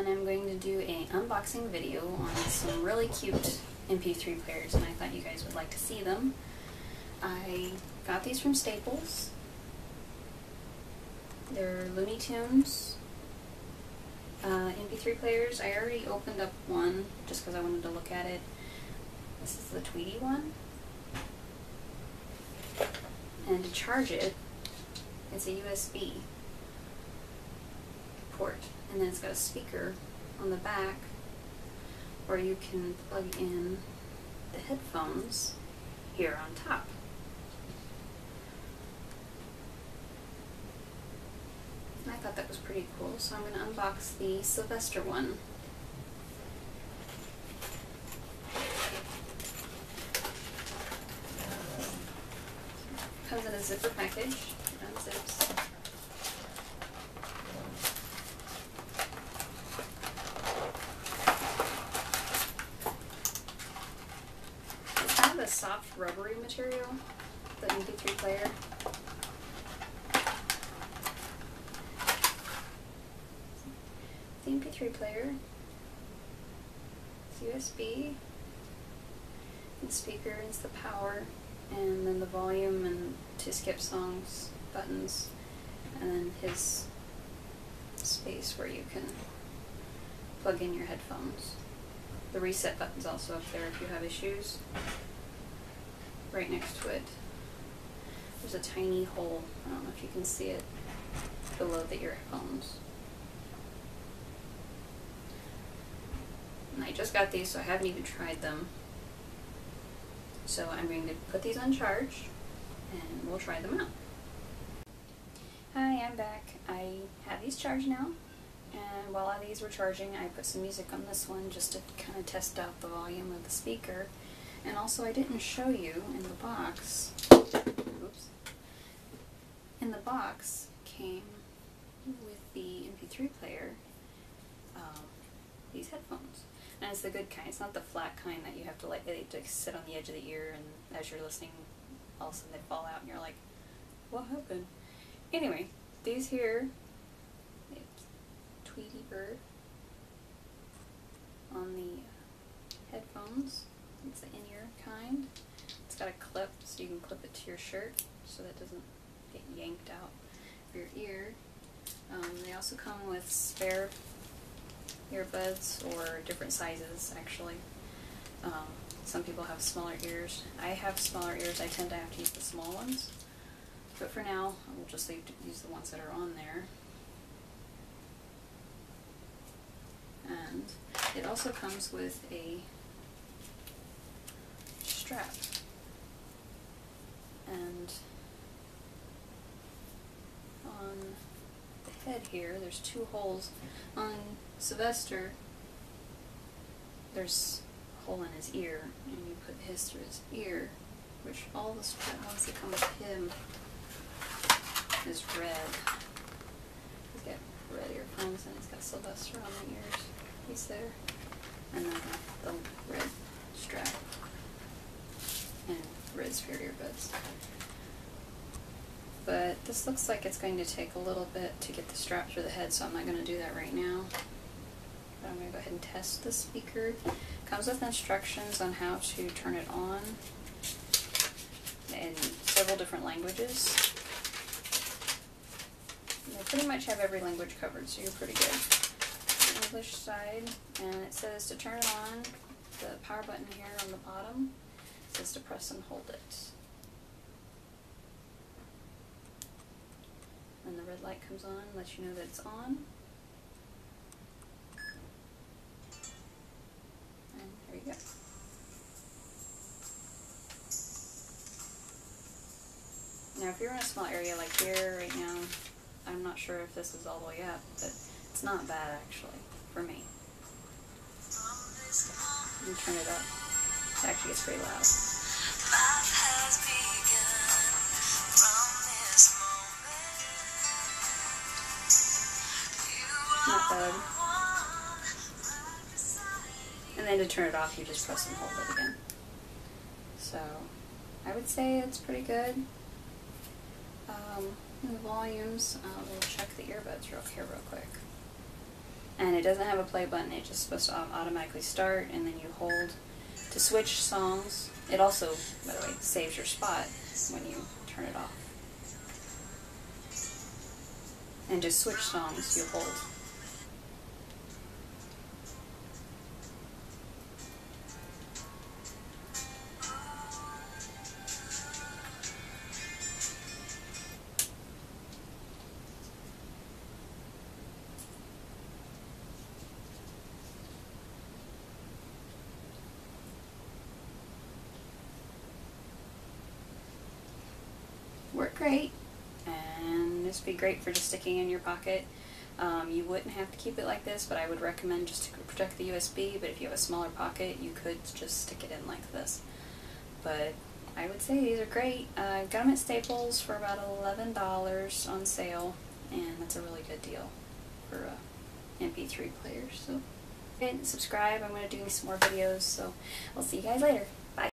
and I'm going to do a unboxing video on some really cute MP3 players and I thought you guys would like to see them. I got these from Staples. They're Looney Tunes uh, MP3 players. I already opened up one just because I wanted to look at it. This is the Tweety one. And to charge it, it's a USB port. And then it's got a speaker on the back where you can plug in the headphones here on top. I thought that was pretty cool, so I'm going to unbox the Sylvester one. Comes in a zipper package, unzips. It's kind of a soft rubbery material, the MP3 player. The MP3 player. It's USB. The speaker is the power, and then the volume and to skip songs buttons, and then his space where you can plug in your headphones. The reset button's also up there if you have issues. Right next to it, there's a tiny hole. I don't know if you can see it below the earphones. And I just got these, so I haven't even tried them. So I'm going to put these on charge, and we'll try them out. Hi, I'm back. I have these charged now, and while these were charging, I put some music on this one just to kind of test out the volume of the speaker. And also, I didn't show you in the box. Oops. In the box came with the MP3 player um, these headphones. And it's the good kind. It's not the flat kind that you have to like they just sit on the edge of the ear and as you're listening, all of a sudden they fall out and you're like, what happened? Anyway, these here, Tweety Bird on the headphones. It's the in-ear kind. It's got a clip so you can clip it to your shirt so that doesn't get yanked out of your ear. Um, they also come with spare earbuds or different sizes actually. Um, some people have smaller ears. I have smaller ears. I tend to have to use the small ones. But for now, we'll just leave use the ones that are on there. And it also comes with a strap. And on the head here, there's two holes. On Sylvester, there's a hole in his ear, and you put his through his ear, which all the straps that come with him is red. He's got red earphones, and he's got Sylvester on the ears. He's there. And then the, the red strap. Red spare earbuds. But this looks like it's going to take a little bit to get the strap through the head, so I'm not going to do that right now. But I'm going to go ahead and test the speaker. Comes with instructions on how to turn it on in several different languages. They pretty much have every language covered, so you're pretty good. English side, and it says to turn it on, the power button here on the bottom says to press and hold it. And the red light comes on, lets you know that it's on. And there you go. Now if you're in a small area like here right now, I'm not sure if this is all the way up, but it's not bad actually, for me. Me turn it up. It actually gets pretty loud. Not bad. And then to turn it off, you just press and hold it again. So, I would say it's pretty good. Um, the volumes, uh, we'll check the earbuds real here real quick. and it doesn't have a play button. It's just supposed to automatically start, and then you hold to switch songs. It also, by the way, saves your spot when you turn it off. And to switch songs, you hold. Great and this would be great for just sticking in your pocket. Um, you wouldn't have to keep it like this, but I would recommend just to protect the USB. But if you have a smaller pocket, you could just stick it in like this. But I would say these are great. Uh, I got them at Staples for about eleven dollars on sale, and that's a really good deal for uh, MP3 players. So, and subscribe. I'm going to do some more videos. So, I'll see you guys later.